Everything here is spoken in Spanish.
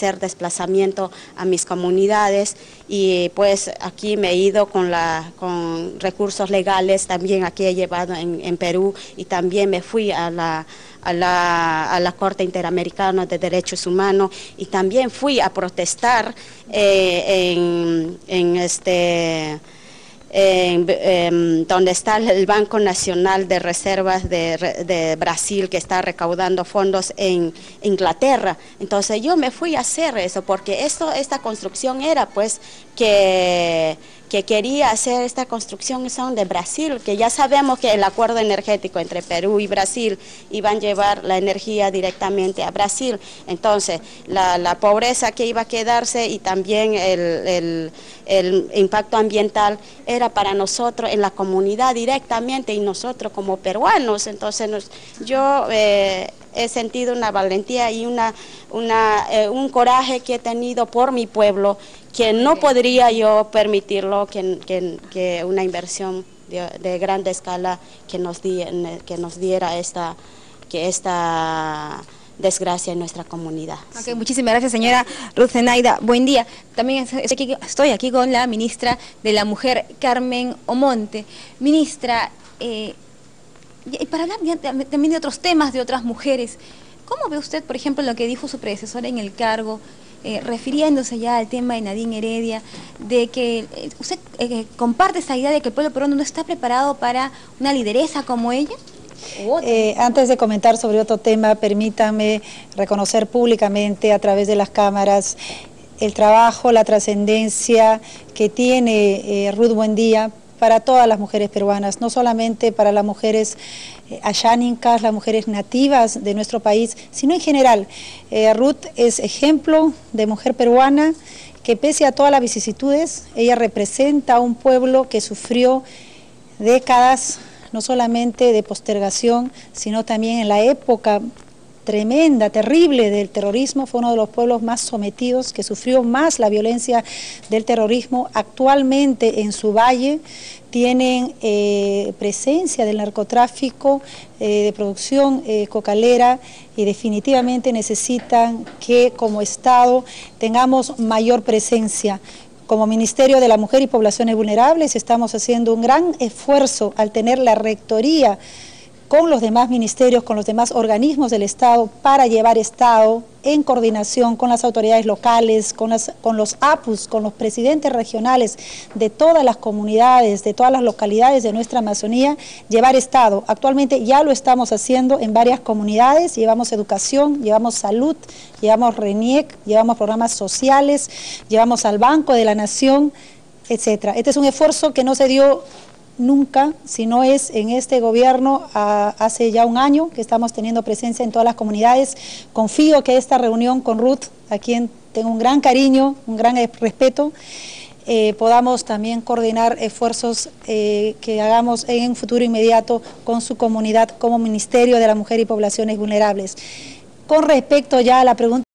hacer desplazamiento a mis comunidades y pues aquí me he ido con, la, con recursos legales, también aquí he llevado en, Perú y también me fui a la, a la, a la, Corte Interamericana de Derechos Humanos y también fui a protestar eh, en, en este donde está el Banco Nacional de Reservas de, Brasil que está recaudando fondos en Inglaterra. Entonces yo me fui a hacer eso porque esto, esta construcción era pues que que quería hacer esta construcción son de Brasil, que ya sabemos que el acuerdo energético entre Perú y Brasil iban a llevar la energía directamente a Brasil. Entonces, la, pobreza que iba a quedarse y también el, impacto ambiental era para nosotros en la comunidad directamente y nosotros como peruanos. Entonces, yo... Eh, he sentido una valentía y una, eh, un coraje que he tenido por mi pueblo que no podría yo permitirlo que, una inversión de, grande escala que nos, que nos diera esta, que esta desgracia en nuestra comunidad. Muchísimas gracias, señora Ruth Zenaida. Buen día. También estoy aquí con la ministra de la Mujer, Carmen Omonte. Ministra, eh, y para hablar también de otros temas, de otras mujeres, ¿cómo ve usted, por ejemplo, lo que dijo su predecesora en el cargo eh, refiriéndose ya al tema de Nadine Heredia, de que eh, usted eh, comparte esa idea de que el pueblo peruano no está preparado para una lideresa como ella. antes de comentar sobre otro tema, permítame reconocer públicamente a través de las cámaras el trabajo, la trascendencia que tiene Ruth Buendía para todas las mujeres peruanas, no solamente para las mujeres eh, ayánicas, las mujeres nativas de nuestro país, sino en general. Eh, Ruth es ejemplo de mujer peruana que pese a todas las vicisitudes, ella representa a un pueblo que sufrió décadas no solamente de postergación, sino también en la época tremenda, terrible del terrorismo, fue uno de los pueblos más sometidos, que sufrió más la violencia del terrorismo. Actualmente en su valle tienen eh, presencia del narcotráfico eh, de producción eh, cocalera y definitivamente necesitan que como Estado tengamos mayor presencia. Como Ministerio de la Mujer y Poblaciones Vulnerables estamos haciendo un gran esfuerzo al tener la rectoría con los demás ministerios, con los demás organismos del Estado para llevar Estado en coordinación con las autoridades locales, con, los APUS, con los presidentes regionales de todas las comunidades, de todas las localidades de nuestra Amazonía, llevar Estado. Actualmente ya lo estamos haciendo en varias comunidades, llevamos educación, llevamos salud, llevamos RENIEC, llevamos programas sociales, llevamos al Banco de la Nación, etcétera. Este es un esfuerzo que no se dio nunca, si no es en este gobierno hace ya un año que estamos teniendo presencia en todas las comunidades. Confío que esta reunión con Ruth, a quien tengo un gran cariño, un gran respeto, eh, podamos también coordinar esfuerzos eh, que hagamos en un futuro inmediato con su comunidad como Ministerio de la Mujer y Poblaciones Vulnerables. Con respecto ya a la pregunta